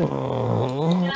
Oh.